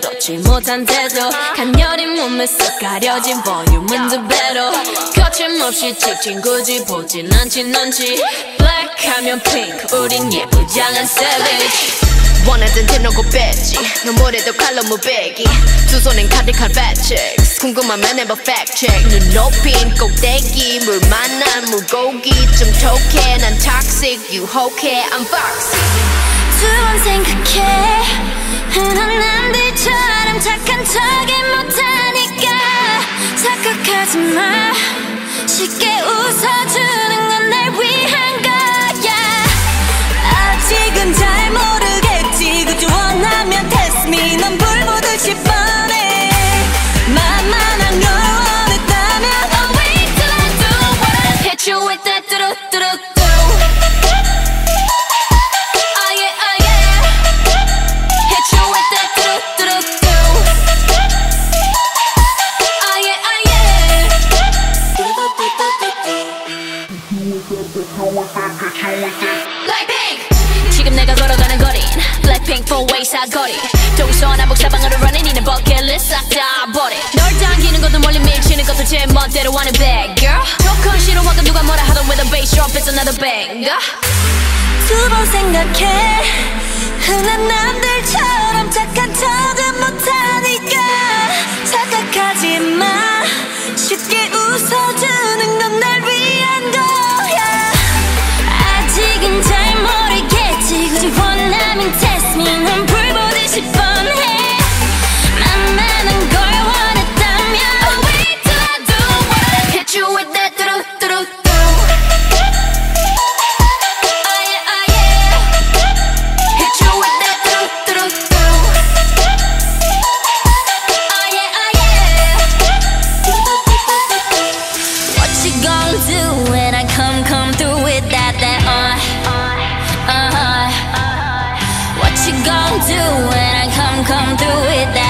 걷지 못한 태도 간녀린 몸에 쏙 가려진 볼륨은 두 배로. 거침없이 찍힌 굳이 보진 않지 눈치 Black 하면 pink 우린 예쁘장한 savage. 원하던 대놓고 뺐지. 눈물에도 칼로 무배기. 두 손엔 가득한 chicks 궁금하면 해봐 check. 눈 높인 꼭대기 물 만난 물고기. 좀 톡해 난 toxic 유혹해 I'm foxy. 두번 생각해 하지 마 쉽게 지금 내가 걸어가는 거린 Blackpink four way 사거리 동서남북 사방으로 running 이는 버킷리스트 싹다 버려 널 당기는 것도 멀리 밀치는 것도 제 멋대로 하는 bad girl 조건 싫어하고 누가 뭐라 하던 with a bass drop it's another banger 두 번 생각해 흔한 남들 gon' do when I come, come through with that?